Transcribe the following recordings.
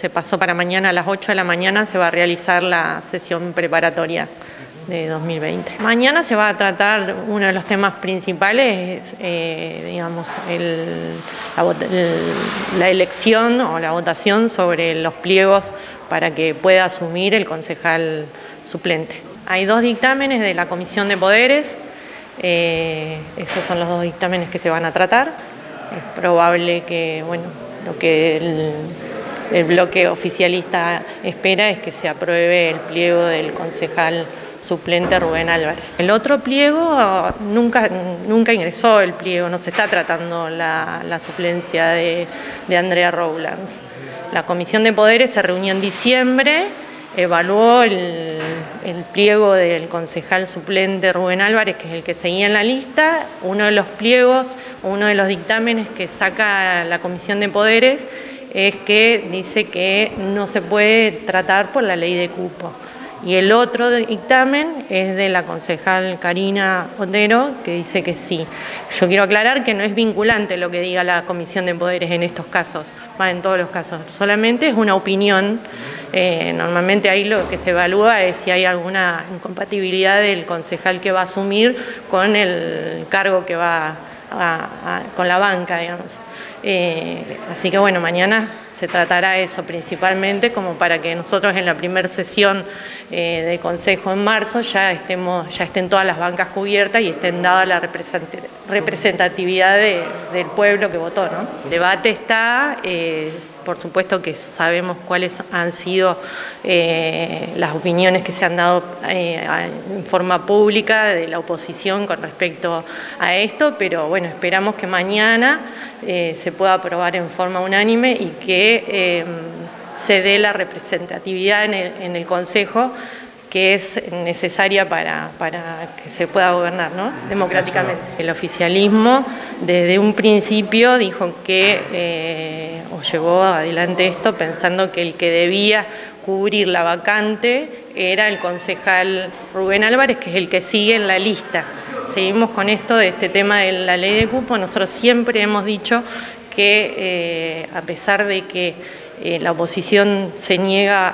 se pasó para mañana a las 8 de la mañana, se va a realizar la sesión preparatoria de 2020. Mañana se va a tratar uno de los temas principales, eh, digamos, la, elección o la votación sobre los pliegos para que pueda asumir el concejal suplente. Hay dos dictámenes de la Comisión de Poderes, eh, esos son los dos dictámenes que se van a tratar. Es probable que, bueno, lo que el, el bloque oficialista espera es que se apruebe el pliego del concejal suplente Rubén Álvarez. El otro pliego nunca, nunca ingresó el pliego, no se está tratando la, suplencia de, Andrea Rowlands. La Comisión de Poderes se reunió en diciembre, evaluó el, pliego del concejal suplente Rubén Álvarez, que es el que seguía en la lista. Uno de los pliegos, uno de los dictámenes que saca la Comisión de Poderes es que dice que no se puede tratar por la ley de cupo. Y el otro dictamen es de la concejal Karina Otero, que dice que sí. Yo quiero aclarar que no es vinculante lo que diga la Comisión de Poderes en estos casos, va en todos los casos, solamente es una opinión. Eh, normalmente ahí lo que se evalúa es si hay alguna incompatibilidad del concejal que va a asumir con el cargo que va a, con la banca, digamos. Eh, así que bueno, mañana se tratará eso principalmente como para que nosotros en la primera sesión eh, de consejo en marzo ya estemos, ya estén todas las bancas cubiertas y estén dada la representatividad del pueblo que votó. ¿no? El debate está, eh, por supuesto que sabemos cuáles han sido eh, las opiniones que se han dado en forma pública de la oposición con respecto a esto, pero bueno, esperamos que mañana eh, se pueda aprobar en forma unánime y que eh, se dé la representatividad en el, Consejo que es necesaria para, que se pueda gobernar democráticamente. El oficialismo desde un principio dijo que, eh, llevó adelante esto pensando que el que debía cubrir la vacante era el concejal Rubén Álvarez, que es el que sigue en la lista seguimos con esto de este tema de la ley de cupo. Nosotros siempre hemos dicho que eh, a pesar de que eh, la oposición se niega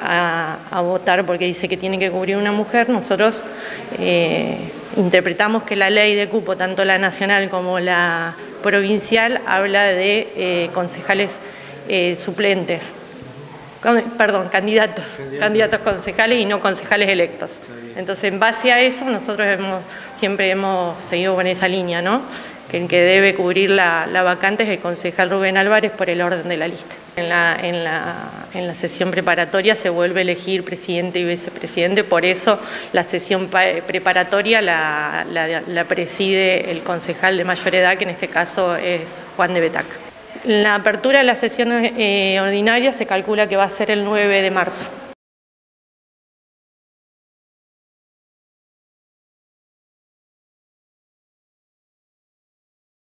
a, votar porque dice que tiene que cubrir una mujer, nosotros eh, interpretamos que la ley de cupo, tanto la nacional como la provincial, habla de concejales suplentes perdón, candidatos, candidatos concejales y no concejales electos. Entonces, en base a eso, nosotros hemos, siempre hemos seguido con esa línea, ¿no? que el que debe cubrir la, vacante es el concejal Rubén Álvarez por el orden de la lista. En la, en la, sesión preparatoria se vuelve a elegir presidente y vicepresidente, por eso la sesión preparatoria la, la preside el concejal de mayor edad, que en este caso es Juan de Betac. La apertura de las sesiones eh, ordinarias se calcula que va a ser el 9 de marzo.